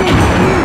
Yeah.